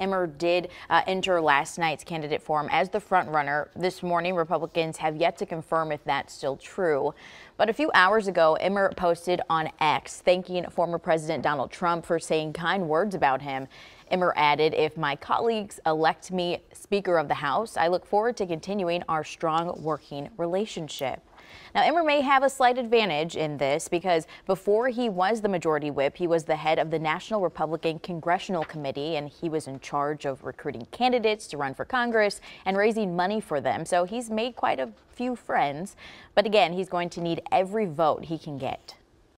Emmer did uh, enter last night's candidate forum as the frontrunner. This morning, Republicans have yet to confirm if that's still true. But a few hours ago, Emmer posted on X thanking former President Donald Trump for saying kind words about him. Emmer added, if my colleagues elect me Speaker of the House, I look forward to continuing our strong working relationship. Now, Emmer may have a slight advantage in this because before he was the majority whip, he was the head of the National Republican Congressional Committee, and he was in charge of recruiting candidates to run for Congress and raising money for them. So he's made quite a few friends. But again, he's going to need every vote he can get.